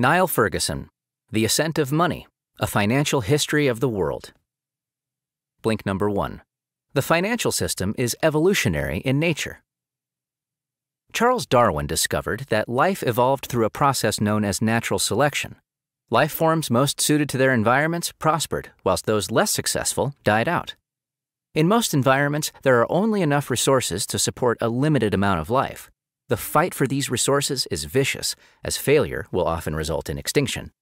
Niall Ferguson, The Ascent of Money, A Financial History of the World. Blink number one. The financial system is evolutionary in nature. Charles Darwin discovered that life evolved through a process known as natural selection. Life forms most suited to their environments prospered, whilst those less successful died out. In most environments, there are only enough resources to support a limited amount of life. The fight for these resources is vicious, as failure will often result in extinction.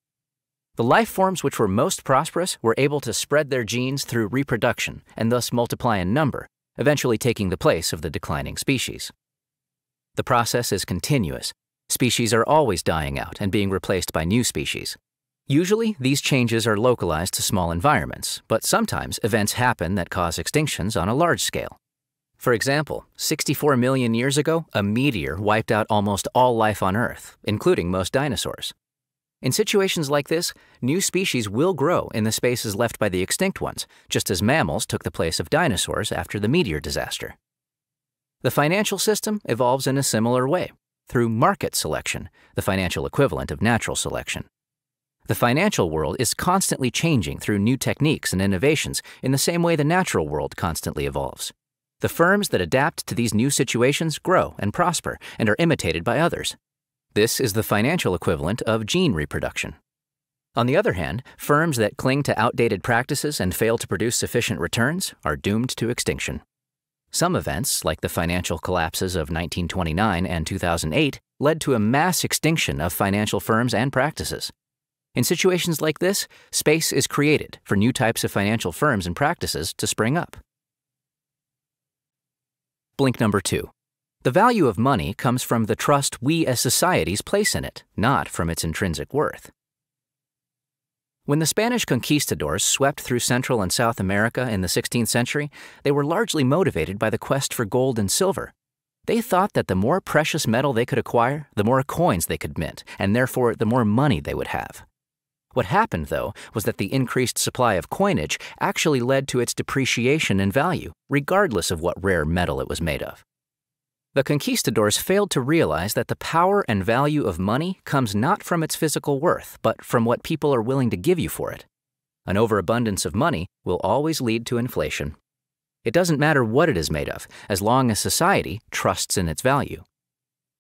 The life forms which were most prosperous were able to spread their genes through reproduction and thus multiply in number, eventually taking the place of the declining species. The process is continuous. Species are always dying out and being replaced by new species. Usually, these changes are localized to small environments, but sometimes events happen that cause extinctions on a large scale. For example, 64 million years ago, a meteor wiped out almost all life on Earth, including most dinosaurs. In situations like this, new species will grow in the spaces left by the extinct ones, just as mammals took the place of dinosaurs after the meteor disaster. The financial system evolves in a similar way, through market selection, the financial equivalent of natural selection. The financial world is constantly changing through new techniques and innovations in the same way the natural world constantly evolves. The firms that adapt to these new situations grow and prosper and are imitated by others. This is the financial equivalent of gene reproduction. On the other hand, firms that cling to outdated practices and fail to produce sufficient returns are doomed to extinction. Some events, like the financial collapses of 1929 and 2008, led to a mass extinction of financial firms and practices. In situations like this, space is created for new types of financial firms and practices to spring up. Blink number two. The value of money comes from the trust we as societies place in it, not from its intrinsic worth. When the Spanish conquistadors swept through Central and South America in the 16th century, they were largely motivated by the quest for gold and silver. They thought that the more precious metal they could acquire, the more coins they could mint, and therefore the more money they would have. What happened, though, was that the increased supply of coinage actually led to its depreciation in value, regardless of what rare metal it was made of. The conquistadors failed to realize that the power and value of money comes not from its physical worth, but from what people are willing to give you for it. An overabundance of money will always lead to inflation. It doesn't matter what it is made of, as long as society trusts in its value.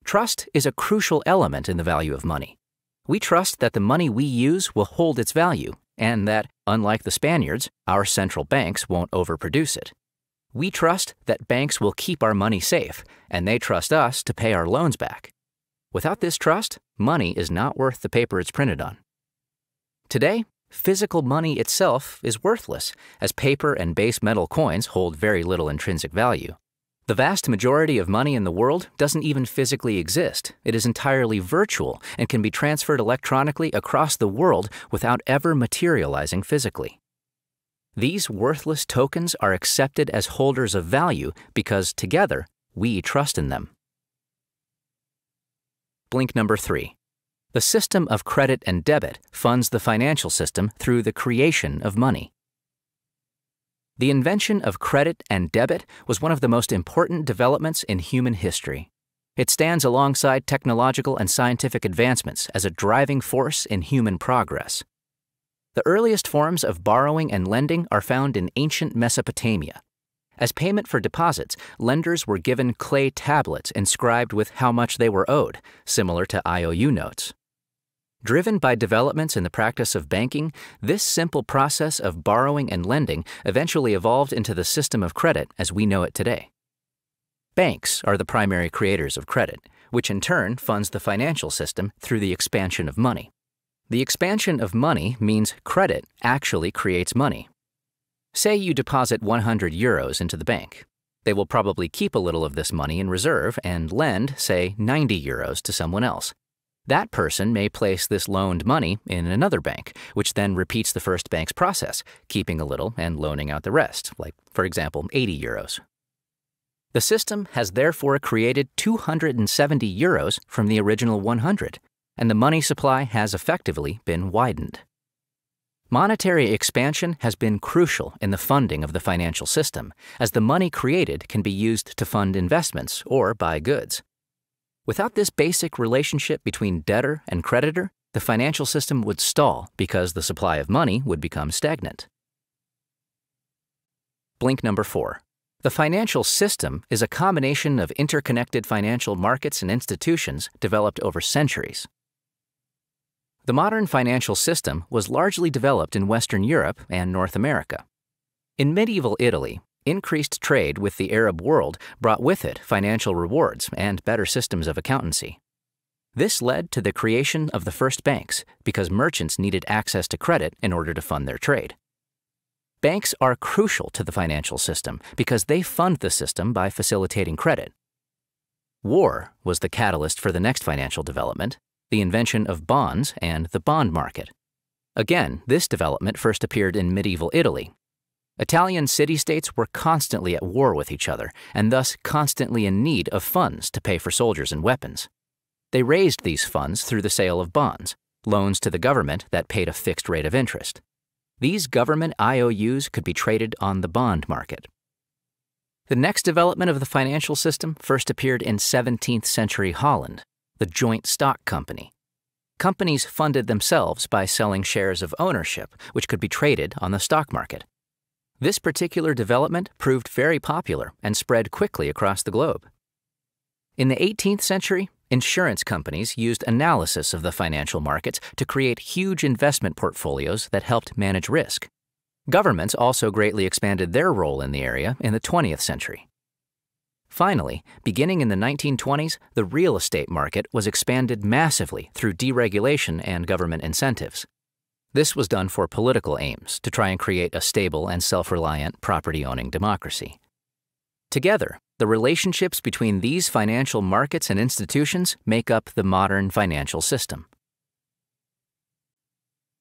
Trust is a crucial element in the value of money. We trust that the money we use will hold its value, and that, unlike the Spaniards, our central banks won't overproduce it. We trust that banks will keep our money safe, and they trust us to pay our loans back. Without this trust, money is not worth the paper it's printed on. Today, physical money itself is worthless, as paper and base metal coins hold very little intrinsic value. The vast majority of money in the world doesn't even physically exist. It is entirely virtual and can be transferred electronically across the world without ever materializing physically. These worthless tokens are accepted as holders of value because together we trust in them. Blink number three. The system of credit and debit funds the financial system through the creation of money. The invention of credit and debit was one of the most important developments in human history. It stands alongside technological and scientific advancements as a driving force in human progress. The earliest forms of borrowing and lending are found in ancient Mesopotamia. As payment for deposits, lenders were given clay tablets inscribed with how much they were owed, similar to IOU notes. Driven by developments in the practice of banking, this simple process of borrowing and lending eventually evolved into the system of credit as we know it today. Banks are the primary creators of credit, which in turn funds the financial system through the expansion of money. The expansion of money means credit actually creates money. Say you deposit 100 euros into the bank. They will probably keep a little of this money in reserve and lend, say, 90 euros to someone else. That person may place this loaned money in another bank, which then repeats the first bank's process, keeping a little and loaning out the rest, like, for example, 80 euros. The system has therefore created 270 euros from the original 100, and the money supply has effectively been widened. Monetary expansion has been crucial in the funding of the financial system, as the money created can be used to fund investments or buy goods. Without this basic relationship between debtor and creditor, the financial system would stall because the supply of money would become stagnant. Blink number four. The financial system is a combination of interconnected financial markets and institutions developed over centuries. The modern financial system was largely developed in Western Europe and North America. In medieval Italy, increased trade with the Arab world brought with it financial rewards and better systems of accountancy. This led to the creation of the first banks because merchants needed access to credit in order to fund their trade. Banks are crucial to the financial system because they fund the system by facilitating credit. War was the catalyst for the next financial development, the invention of bonds and the bond market. Again, this development first appeared in medieval Italy. Italian city-states were constantly at war with each other and thus constantly in need of funds to pay for soldiers and weapons. They raised these funds through the sale of bonds, loans to the government that paid a fixed rate of interest. These government IOUs could be traded on the bond market. The next development of the financial system first appeared in 17th century Holland, the joint stock company. Companies funded themselves by selling shares of ownership, which could be traded on the stock market. This particular development proved very popular and spread quickly across the globe. In the 18th century, Insurance companies used analysis of the financial markets to create huge investment portfolios that helped manage risk. Governments also greatly expanded their role in the area in the 20th century. Finally, beginning in the 1920s, the real estate market was expanded massively through deregulation and government incentives. This was done for political aims to try and create a stable and self reliant property owning democracy. Together, the relationships between these financial markets and institutions make up the modern financial system.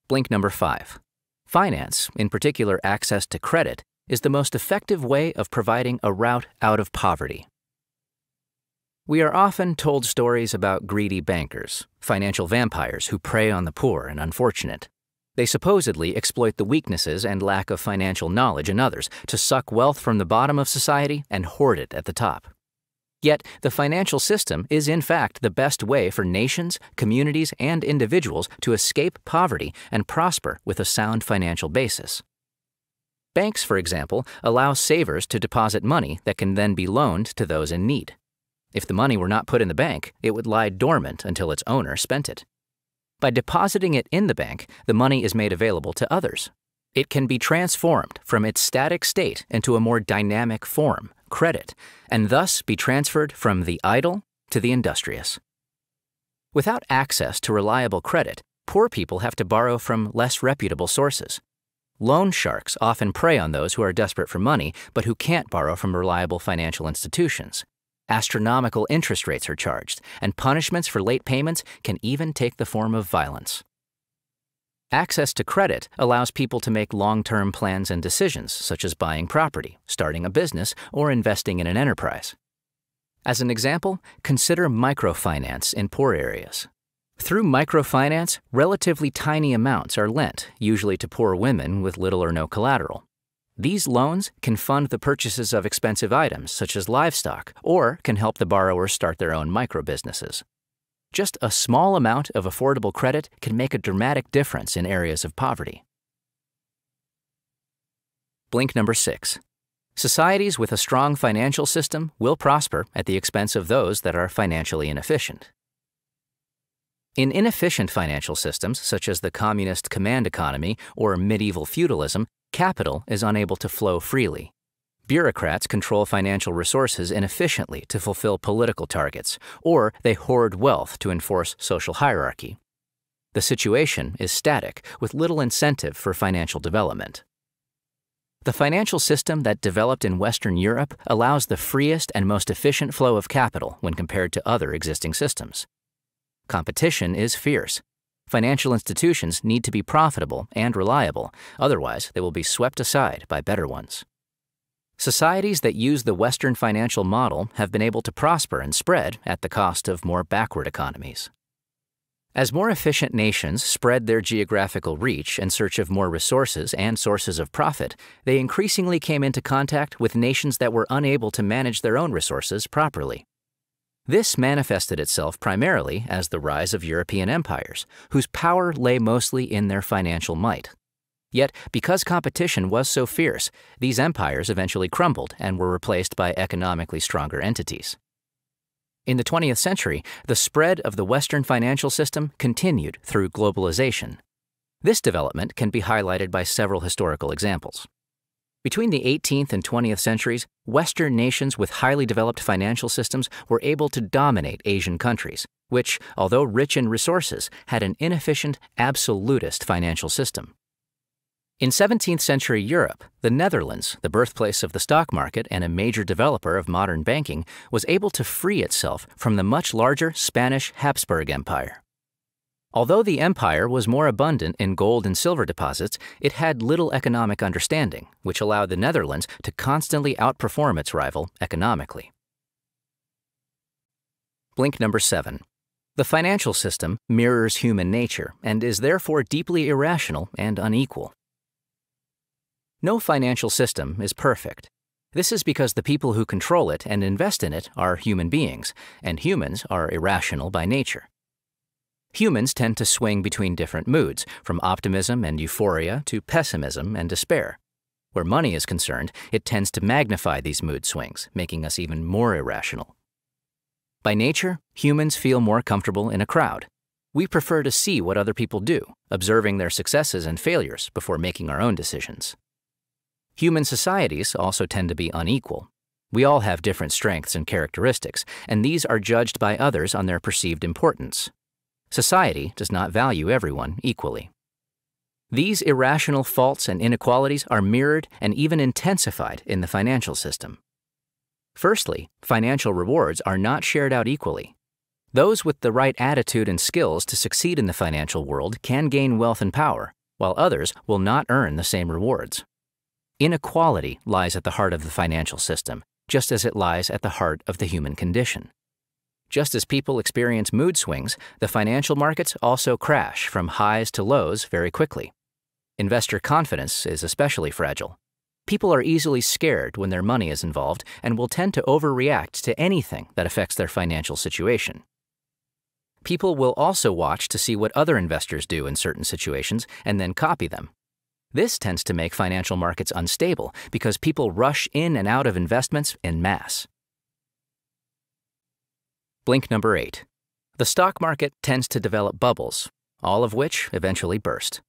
Blink number five. Finance, in particular access to credit, is the most effective way of providing a route out of poverty. We are often told stories about greedy bankers, financial vampires who prey on the poor and unfortunate. They supposedly exploit the weaknesses and lack of financial knowledge in others to suck wealth from the bottom of society and hoard it at the top. Yet, the financial system is in fact the best way for nations, communities, and individuals to escape poverty and prosper with a sound financial basis. Banks, for example, allow savers to deposit money that can then be loaned to those in need. If the money were not put in the bank, it would lie dormant until its owner spent it. By depositing it in the bank, the money is made available to others. It can be transformed from its static state into a more dynamic form, credit, and thus be transferred from the idle to the industrious. Without access to reliable credit, poor people have to borrow from less reputable sources. Loan sharks often prey on those who are desperate for money but who can't borrow from reliable financial institutions. Astronomical interest rates are charged, and punishments for late payments can even take the form of violence. Access to credit allows people to make long term plans and decisions, such as buying property, starting a business, or investing in an enterprise. As an example, consider microfinance in poor areas. Through microfinance, relatively tiny amounts are lent, usually to poor women with little or no collateral. These loans can fund the purchases of expensive items such as livestock or can help the borrower start their own micro businesses. Just a small amount of affordable credit can make a dramatic difference in areas of poverty. Blink number six. Societies with a strong financial system will prosper at the expense of those that are financially inefficient. In inefficient financial systems, such as the communist command economy or medieval feudalism, capital is unable to flow freely. Bureaucrats control financial resources inefficiently to fulfill political targets, or they hoard wealth to enforce social hierarchy. The situation is static, with little incentive for financial development. The financial system that developed in Western Europe allows the freest and most efficient flow of capital when compared to other existing systems. Competition is fierce, Financial institutions need to be profitable and reliable, otherwise, they will be swept aside by better ones. Societies that use the Western financial model have been able to prosper and spread at the cost of more backward economies. As more efficient nations spread their geographical reach in search of more resources and sources of profit, they increasingly came into contact with nations that were unable to manage their own resources properly. This manifested itself primarily as the rise of European empires, whose power lay mostly in their financial might. Yet, because competition was so fierce, these empires eventually crumbled and were replaced by economically stronger entities. In the 20th century, the spread of the Western financial system continued through globalization. This development can be highlighted by several historical examples. Between the 18th and 20th centuries, Western nations with highly developed financial systems were able to dominate Asian countries, which, although rich in resources, had an inefficient, absolutist financial system. In 17th century Europe, the Netherlands, the birthplace of the stock market and a major developer of modern banking, was able to free itself from the much larger Spanish Habsburg Empire. Although the empire was more abundant in gold and silver deposits, it had little economic understanding, which allowed the Netherlands to constantly outperform its rival economically. Blink number 7. The financial system mirrors human nature and is therefore deeply irrational and unequal. No financial system is perfect. This is because the people who control it and invest in it are human beings, and humans are irrational by nature. Humans tend to swing between different moods, from optimism and euphoria to pessimism and despair. Where money is concerned, it tends to magnify these mood swings, making us even more irrational. By nature, humans feel more comfortable in a crowd. We prefer to see what other people do, observing their successes and failures before making our own decisions. Human societies also tend to be unequal. We all have different strengths and characteristics, and these are judged by others on their perceived importance. Society does not value everyone equally. These irrational faults and inequalities are mirrored and even intensified in the financial system. Firstly, financial rewards are not shared out equally. Those with the right attitude and skills to succeed in the financial world can gain wealth and power, while others will not earn the same rewards. Inequality lies at the heart of the financial system, just as it lies at the heart of the human condition. Just as people experience mood swings, the financial markets also crash from highs to lows very quickly. Investor confidence is especially fragile. People are easily scared when their money is involved and will tend to overreact to anything that affects their financial situation. People will also watch to see what other investors do in certain situations and then copy them. This tends to make financial markets unstable because people rush in and out of investments en masse. Blink number 8. The stock market tends to develop bubbles, all of which eventually burst.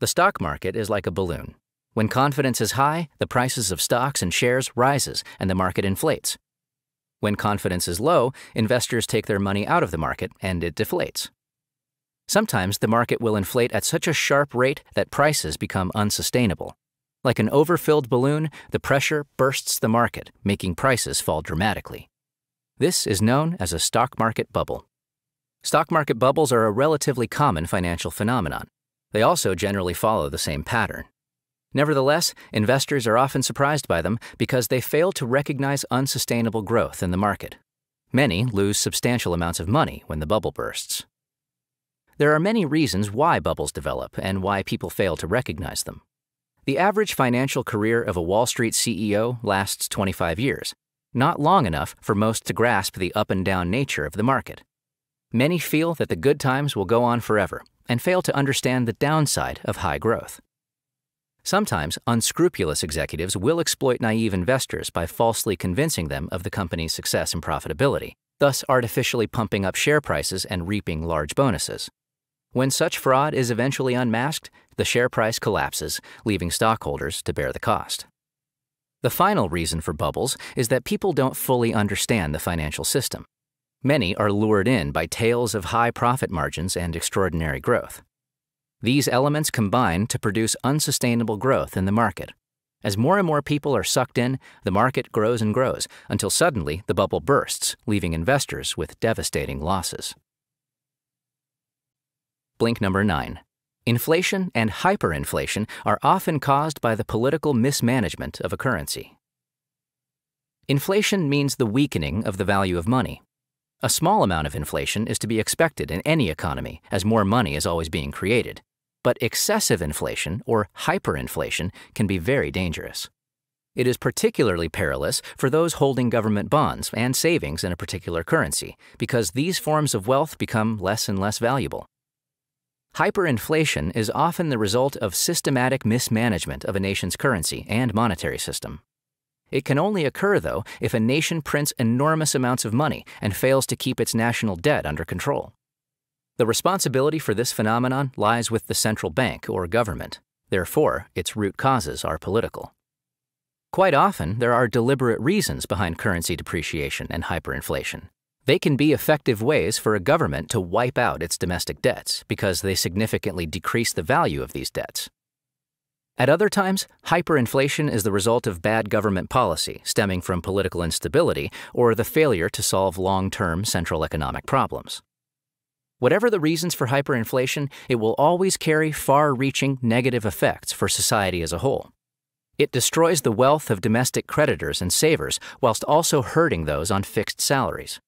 The stock market is like a balloon. When confidence is high, the prices of stocks and shares rises and the market inflates. When confidence is low, investors take their money out of the market and it deflates. Sometimes the market will inflate at such a sharp rate that prices become unsustainable. Like an overfilled balloon, the pressure bursts the market, making prices fall dramatically. This is known as a stock market bubble. Stock market bubbles are a relatively common financial phenomenon. They also generally follow the same pattern. Nevertheless, investors are often surprised by them because they fail to recognize unsustainable growth in the market. Many lose substantial amounts of money when the bubble bursts. There are many reasons why bubbles develop and why people fail to recognize them. The average financial career of a Wall Street CEO lasts 25 years, not long enough for most to grasp the up and down nature of the market. Many feel that the good times will go on forever and fail to understand the downside of high growth. Sometimes unscrupulous executives will exploit naive investors by falsely convincing them of the company's success and profitability, thus artificially pumping up share prices and reaping large bonuses. When such fraud is eventually unmasked, the share price collapses, leaving stockholders to bear the cost. The final reason for bubbles is that people don't fully understand the financial system. Many are lured in by tales of high profit margins and extraordinary growth. These elements combine to produce unsustainable growth in the market. As more and more people are sucked in, the market grows and grows until suddenly the bubble bursts, leaving investors with devastating losses. Blink number 9. Inflation and hyperinflation are often caused by the political mismanagement of a currency. Inflation means the weakening of the value of money. A small amount of inflation is to be expected in any economy, as more money is always being created. But excessive inflation, or hyperinflation, can be very dangerous. It is particularly perilous for those holding government bonds and savings in a particular currency, because these forms of wealth become less and less valuable. Hyperinflation is often the result of systematic mismanagement of a nation's currency and monetary system. It can only occur, though, if a nation prints enormous amounts of money and fails to keep its national debt under control. The responsibility for this phenomenon lies with the central bank or government. Therefore, its root causes are political. Quite often, there are deliberate reasons behind currency depreciation and hyperinflation. They can be effective ways for a government to wipe out its domestic debts because they significantly decrease the value of these debts. At other times, hyperinflation is the result of bad government policy stemming from political instability or the failure to solve long term central economic problems. Whatever the reasons for hyperinflation, it will always carry far reaching negative effects for society as a whole. It destroys the wealth of domestic creditors and savers whilst also hurting those on fixed salaries.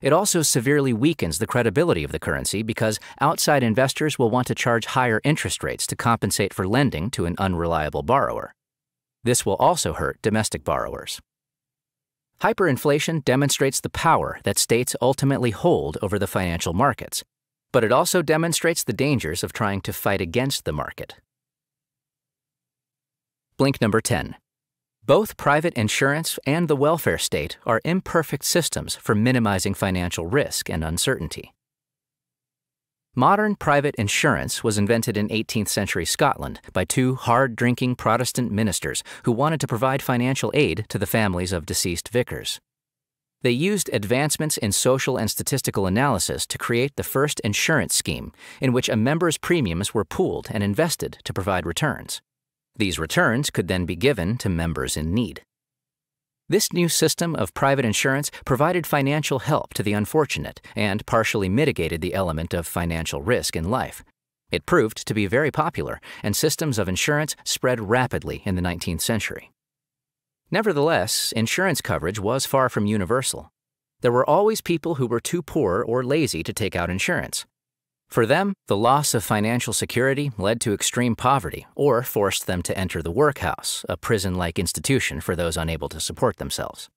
It also severely weakens the credibility of the currency because outside investors will want to charge higher interest rates to compensate for lending to an unreliable borrower. This will also hurt domestic borrowers. Hyperinflation demonstrates the power that states ultimately hold over the financial markets, but it also demonstrates the dangers of trying to fight against the market. Blink number 10. Both private insurance and the welfare state are imperfect systems for minimizing financial risk and uncertainty. Modern private insurance was invented in 18th century Scotland by two hard drinking Protestant ministers who wanted to provide financial aid to the families of deceased vicars. They used advancements in social and statistical analysis to create the first insurance scheme in which a member's premiums were pooled and invested to provide returns. These returns could then be given to members in need. This new system of private insurance provided financial help to the unfortunate and partially mitigated the element of financial risk in life. It proved to be very popular, and systems of insurance spread rapidly in the 19th century. Nevertheless, insurance coverage was far from universal. There were always people who were too poor or lazy to take out insurance. For them, the loss of financial security led to extreme poverty or forced them to enter the workhouse, a prison like institution for those unable to support themselves.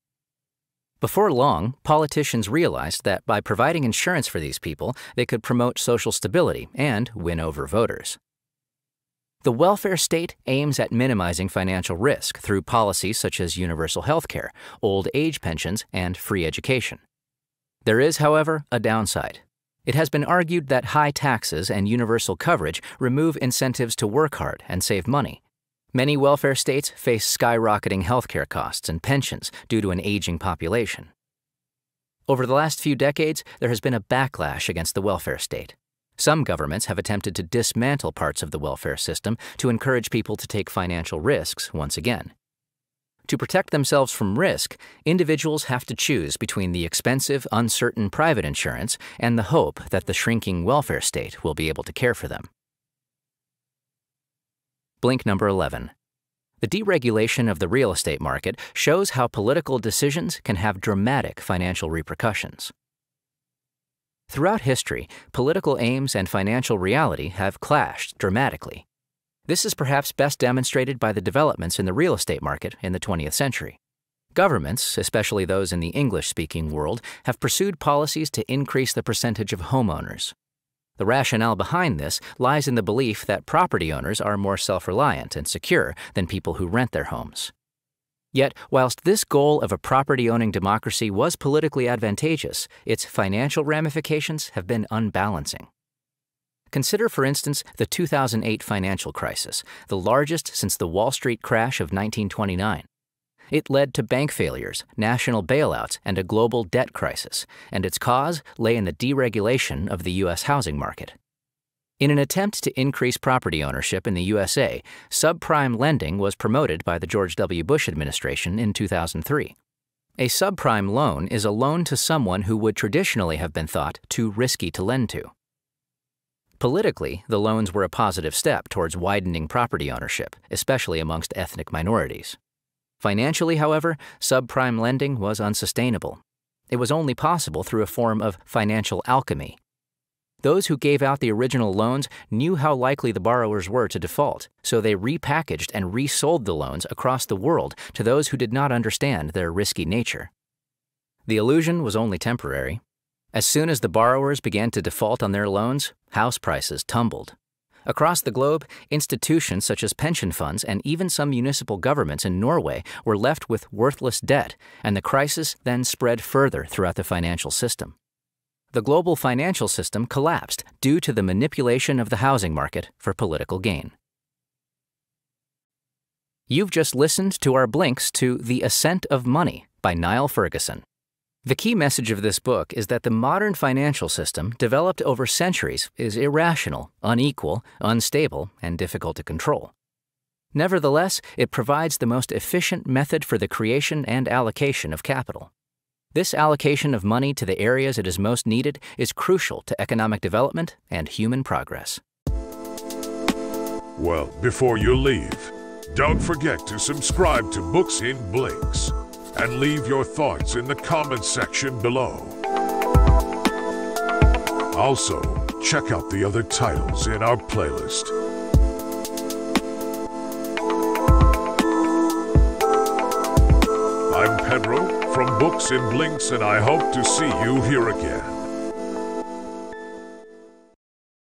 Before long, politicians realized that by providing insurance for these people, they could promote social stability and win over voters. The welfare state aims at minimizing financial risk through policies such as universal health care, old age pensions, and free education. There is, however, a downside. It has been argued that high taxes and universal coverage remove incentives to work hard and save money. Many welfare states face skyrocketing healthcare costs and pensions due to an aging population. Over the last few decades, there has been a backlash against the welfare state. Some governments have attempted to dismantle parts of the welfare system to encourage people to take financial risks once again. To protect themselves from risk, individuals have to choose between the expensive, uncertain private insurance and the hope that the shrinking welfare state will be able to care for them. Blink number 11. The deregulation of the real estate market shows how political decisions can have dramatic financial repercussions. Throughout history, political aims and financial reality have clashed dramatically. This is perhaps best demonstrated by the developments in the real estate market in the 20th century. Governments, especially those in the English speaking world, have pursued policies to increase the percentage of homeowners. The rationale behind this lies in the belief that property owners are more self reliant and secure than people who rent their homes. Yet, whilst this goal of a property owning democracy was politically advantageous, its financial ramifications have been unbalancing. Consider, for instance, the 2008 financial crisis, the largest since the Wall Street crash of 1929. It led to bank failures, national bailouts, and a global debt crisis, and its cause lay in the deregulation of the U.S. housing market. In an attempt to increase property ownership in the USA, subprime lending was promoted by the George W. Bush administration in 2003. A subprime loan is a loan to someone who would traditionally have been thought too risky to lend to. Politically, the loans were a positive step towards widening property ownership, especially amongst ethnic minorities. Financially, however, subprime lending was unsustainable. It was only possible through a form of financial alchemy. Those who gave out the original loans knew how likely the borrowers were to default, so they repackaged and resold the loans across the world to those who did not understand their risky nature. The illusion was only temporary. As soon as the borrowers began to default on their loans, house prices tumbled. Across the globe, institutions such as pension funds and even some municipal governments in Norway were left with worthless debt, and the crisis then spread further throughout the financial system. The global financial system collapsed due to the manipulation of the housing market for political gain. You've just listened to our blinks to The Ascent of Money by Niall Ferguson. The key message of this book is that the modern financial system, developed over centuries, is irrational, unequal, unstable, and difficult to control. Nevertheless, it provides the most efficient method for the creation and allocation of capital. This allocation of money to the areas it is most needed is crucial to economic development and human progress. Well, before you leave, don't forget to subscribe to Books in Blinks and leave your thoughts in the comments section below. Also, check out the other titles in our playlist. I'm Pedro from Books in Blinks, and I hope to see you here again.